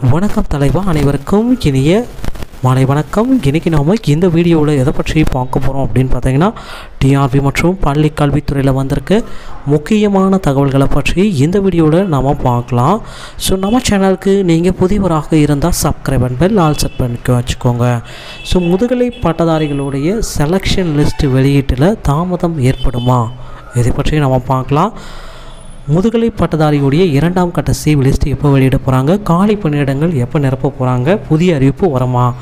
வணக்கம் தலைவா அனைவருக்கும் இனிய மாலை வணக்கம். இன்றைக்கி நாம் இந்த வீடியோவில் எதை பற்றி பார்க்க போகிறோம் அப்படின்னு பார்த்தீங்கன்னா டிஆர்பி மற்றும் பள்ளி கல்வித்துறையில் வந்திருக்க முக்கியமான தகவல்களை பற்றி இந்த வீடியோவில் நாம் பார்க்கலாம். ஸோ நம்ம சேனலுக்கு நீங்கள் புதியவராக இருந்தால் subscribe and bell all set பண்ணிக்க வச்சுக்கோங்க. ஸோ முதுகலை பட்டதாரிகளுடைய செலெக்ஷன் லிஸ்ட் வெளியீட்டில் தாமதம் ஏற்படுமா? இதை பற்றி நம்ம பார்க்கலாம். முதுகலை பட்டதாரியுடைய இரண்டாம் கட்ட சேவ் லிஸ்ட் எப்போ வெளியிட போகிறாங்க காலி பணியிடங்கள் எப்போ நிரப்ப போகிறாங்க புதிய அறிவிப்பு வருமா?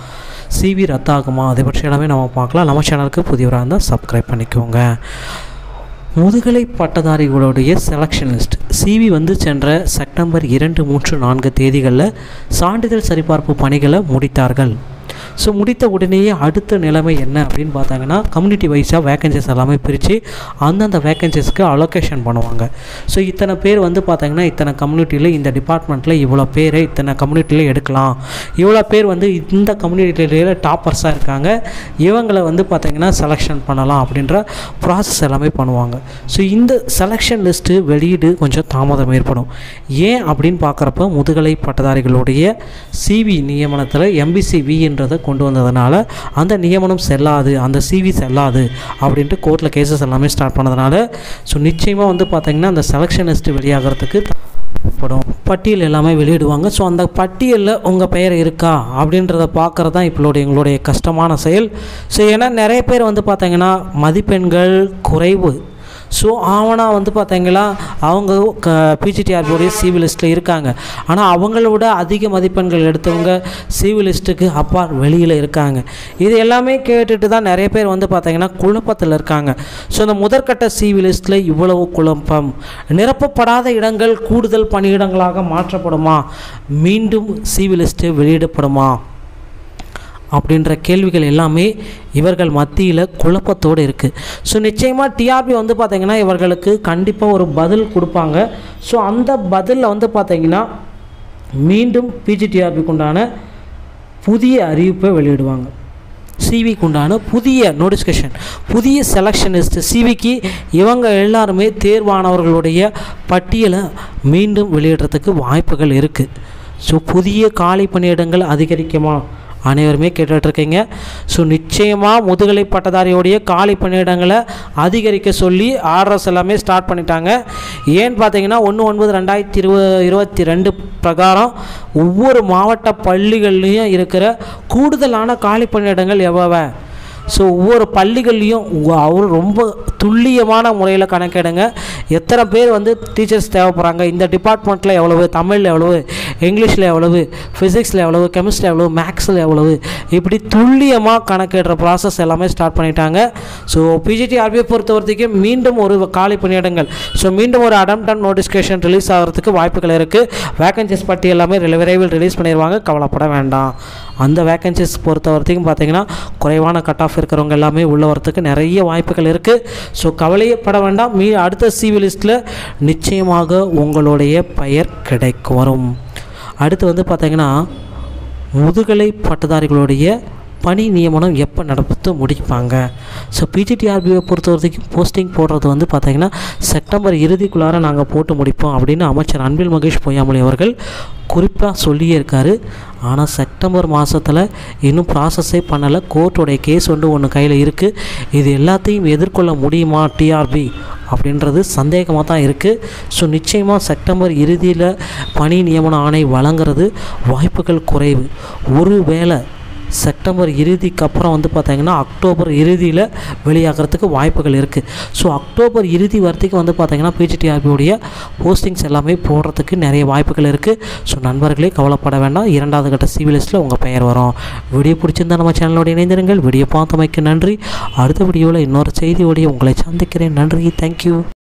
சிவி ரத்தாகுமா? அதை பற்றி எல்லாமே நம்ம பார்க்கலாம். நம்ம சேனலுக்கு புதியவராக இருந்தால் சப்ஸ்கிரைப் பண்ணிக்கோங்க. முதுகலை பட்டதாரிகளுடைய செலக்ஷன் லிஸ்ட் சிவி வந்து சென்ற செப்டம்பர் இரண்டு மூன்று நான்கு தேதிகளில் சான்றிதழ் சரிபார்ப்பு பணிகளை முடித்தார்கள். ஸோ முடித்த உடனேயே அடுத்த நிலைமை என்ன அப்படின்னு பார்த்தாங்கன்னா கம்யூனிட்டி வைஸாக வேக்கன்சிஸ் எல்லாமே பிரித்து அந்தந்த வேக்கன்சிஸ்க்கு அலோகேஷன் பண்ணுவாங்க. ஸோ இத்தனை பேர் வந்து பார்த்தாங்கன்னா இத்தனை கம்யூனிட்டியில் இந்த டிபார்ட்மெண்ட்டில் இவ்வளோ பேரை இத்தனை கம்யூனிட்டியில் எடுக்கலாம். இவ்வளோ பேர் வந்து இந்த கம்யூனிட்டியில் டாப்பர்ஸாக இருக்காங்க. இவங்களை வந்து பார்த்திங்கன்னா செலெக்ஷன் பண்ணலாம் அப்படின்ற ப்ராசஸ் எல்லாமே பண்ணுவாங்க. ஸோ இந்த செலெக்ஷன் லிஸ்ட்டு வெளியீடு கொஞ்சம் தாமதம் ஏற்படும். ஏன் அப்படின்னு பார்க்குறப்ப முதுகலை பட்டதாரிகளுடைய சிவி நியமனத்தில் எம்பிசி வின்றதை கொண்டு வந்ததுனால அந்த நியமனம் செல்லாது அந்த சிவி செல்லாது அப்படின்ட்டு கோர்ட்டில் கேசஸ் எல்லாமே ஸ்டார்ட் பண்ணதுனால ஸோ நிச்சயமாக வந்து பார்த்திங்கன்னா அந்த செலெக்ஷன் லிஸ்ட் வெளியாகிறதுக்கு படும். பட்டியல் எல்லாமே வெளியிடுவாங்க. ஸோ அந்த பட்டியலில் உங்கள் பெயர் இருக்கா அப்படின்றத பார்க்குறது தான் இப்போடைய எங்களுடைய கஷ்டமான செயல். ஸோ ஏன்னா நிறைய பேர் வந்து பார்த்திங்கன்னா மதிப்பெண்கள் குறைவு ஸோ ஆவணா வந்து பார்த்தீங்களா அவங்க க பிஜிடிஆர்பியோடைய சிவி லிஸ்ட்டில் இருக்காங்க. ஆனால் அவங்களோட அதிக மதிப்பெண்கள் எடுத்தவங்க சிவி லிஸ்ட்டுக்கு அப்பா வெளியில் இருக்காங்க. இது எல்லாமே கேட்டுட்டு தான் நிறைய பேர் வந்து பார்த்தீங்கன்னா குழப்பத்தில் இருக்காங்க. ஸோ இந்த முதற்கட்ட சிவி லிஸ்ட்டில் இவ்வளவு குழப்பம். நிரப்பப்படாத இடங்கள் கூடுதல் பணியிடங்களாக மாற்றப்படுமா? மீண்டும் சிவி லிஸ்ட்டு வெளியிடப்படுமா? அப்படின்ற கேள்விகள் எல்லாமே இவர்கள் மத்தியில் குழப்பத்தோடு இருக்குது ஸோ நிச்சயமாக டிஆர்பி வந்து பார்த்திங்கன்னா இவர்களுக்கு கண்டிப்பாக ஒரு பதில் கொடுப்பாங்க. ஸோ அந்த பதிலில் வந்து பார்த்திங்கன்னா மீண்டும் பிஜிடிஆர்பிக்கு உண்டான புதிய அறிவிப்பை வெளியிடுவாங்க. சிவிக்கு உண்டான புதிய நோட்டிஃபிகேஷன் புதிய செலெக்ஷனிஸ்ட் சிவிக்கு இவங்க எல்லாருமே தேர்வானவர்களுடைய பட்டியலை மீண்டும் வெளியிடுறதுக்கு வாய்ப்புகள் இருக்குது ஸோ புதிய காலி பணியிடங்கள் அதிகரிக்குமா? அனைவருமே கேட்டுட்ருக்கீங்க. ஸோ நிச்சயமாக முதுகலை பட்டதாரியோடைய காலி பணியிடங்களை அதிகரிக்க சொல்லி ஆர்டர்ஸ் எல்லாமே ஸ்டார்ட் பண்ணிட்டாங்க. ஏன்னு பார்த்தீங்கன்னா ஒன்று ஒன்பது ரெண்டாயிரத்தி இருபது இருபத்தி ரெண்டு பிரகாரம் ஒவ்வொரு மாவட்ட பள்ளிகள்லேயும் இருக்கிற கூடுதலான காலி பணியிடங்கள் எவ்வளவு ஸோ ஒவ்வொரு பள்ளிகள்லேயும் அவர் ரொம்ப துல்லியமான முறையில் கணக்கெடுங்க. எத்தனை பேர் வந்து டீச்சர்ஸ் தேவைப்படுறாங்க? இந்த டிபார்ட்மெண்ட்டில் எவ்வளவு? தமிழில் எவ்வளவு? இங்கிலீஷில் எவ்வளவு ஃபிசிக்ஸில் எவ்வளவு கெமிஸ்ட்ரி எவ்வளவு மேக்ஸில் எவ்வளவு இப்படி துல்லியமாக கணக்கிடுற ப்ராசஸ் எல்லாமே ஸ்டார்ட் பண்ணிட்டாங்க. ஸோ பிஜிடி ஆர்பிஐ பொறுத்த வரைக்கும் மீண்டும் ஒரு காலி பணியிடங்கள். ஸோ மீண்டும் ஒரு அடம்டன் நோட்டிஃபிகேஷன் ரிலீஸ் ஆகிறதுக்கு வாய்ப்புகள் இருக்குது வேகன்சிஸ் பட்டி எல்லாமே விரைவில் ரிலீஸ் பண்ணிடுவாங்க கவலைப்பட வேண்டாம். அந்த வேகன்சிஸ் பொறுத்த வரைக்கும் பார்த்தீங்கன்னா குறைவான கட் ஆஃப் இருக்கிறவங்க எல்லாமே உள்ள வரத்துக்கு நிறைய வாய்ப்புகள் இருக்குது ஸோ கவலையப்பட வேண்டாம். மீ அடுத்த சிவி லிஸ்ட்டில் நிச்சயமாக உங்களுடைய பெயர் கிடைக்கும். வரும் அடுத்து வந்து பார்த்திங்கன்னா முதுகலை பட்டதாரிகளுடைய பணி நியமனம் எப்போ நடத்து முடிப்பாங்க? ஸோ பிஜிடிஆர்பியை பொறுத்த வரைக்கும் போஸ்டிங் போடுறது வந்து பார்த்திங்கன்னா செப்டம்பர் இறுதிக்குள்ளார நாங்கள் போட்டு முடிப்போம் அப்படின்னு அமைச்சர் அன்பில் மகேஷ் பொய்யாமொழி அவர்கள் குறிப்பாக சொல்லியே இருக்காரு ஆனால் செப்டம்பர் மாதத்தில் இன்னும் ப்ராசஸே பண்ணலை. கோர்ட்டுடைய கேஸ் வந்து ஒன்று கையில் இருக்குது இது எல்லாத்தையும் எதிர்கொள்ள முடியுமா டிஆர்பி அப்படின்றது சந்தேகமாக தான் இருக்குது ஸோ நிச்சயமாக செப்டம்பர் இறுதியில் பணி நியமன ஆணை வழங்குறது வாய்ப்புகள் குறைவு. ஒரு வேளை செப்டம்பர் இறுதிக்கு அப்புறம் வந்து பார்த்திங்கன்னா அக்டோபர் இறுதியில் வெளியாகிறதுக்கு வாய்ப்புகள் இருக்குது ஸோ அக்டோபர் இறுதி வரத்துக்கு வந்து பார்த்திங்கன்னா பிஜிடிஆர்பியுடைய போஸ்டிங்ஸ் எல்லாமே போடுறதுக்கு நிறைய வாய்ப்புகள் இருக்குது ஸோ நண்பர்களே கவலைப்பட வேண்டாம். இரண்டாவது கட்ட சிவிலிஸ்ட்டில் உங்கள் பெயர் வரும். வீடியோ பிடிச்சிருந்தா நம்ம சேனலோட இணைந்திருங்கள். வீடியோ பார்த்தமைக்கு நன்றி. அடுத்த வீடியோவில் இன்னொரு செய்தியோடைய உங்களை சந்திக்கிறேன். நன்றி. தேங்க்யூ